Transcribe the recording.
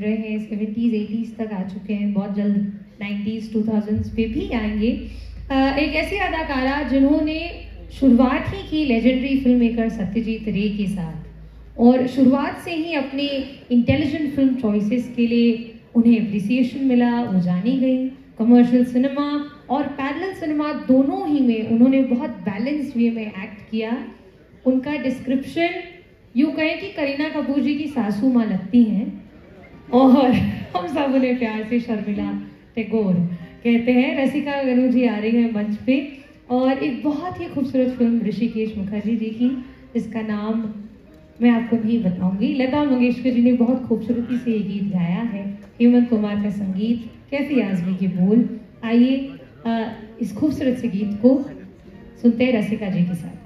रहे हैं seventies eighties तक आ चुके हैं, बहुत जल्द नाइन्टीज टू थाउजेंड्स पे भी आएँगे। एक ऐसी अदाकारा जिन्होंने शुरुआत ही की लेजेंडरी फ़िल्म मेकर सत्यजीत रे के साथ और शुरुआत से ही अपने इंटेलिजेंट फ़िल्म चॉइसेस के लिए उन्हें अप्रिसिएशन मिला, वो जानी गई कमर्शियल सिनेमा और पैरल सिनेमा दोनों ही में उन्होंने बहुत बैलेंस वे में एक्ट किया। उनका डिस्क्रिप्शन यूँ कहें कि करीना कपूर जी की सासू माँ लगती हैं। और हम सब उन्हें प्यार से शर्मिला टैगोर कहते हैं, रसिका गनु जी आ रही हैं मंच पे और एक बहुत ही खूबसूरत फ़िल्म ऋषिकेश मुखर्जी जी की, जिसका नाम मैं आपको नहीं बताऊँगी। लता मंगेशकर जी ने बहुत खूबसूरती से ये गीत गाया है, हेमंत कुमार का संगीत, कैफी आजमी के बोल। आइए इस खूबसूरत से गीत को सुनते हैं रसिका जी के साथ।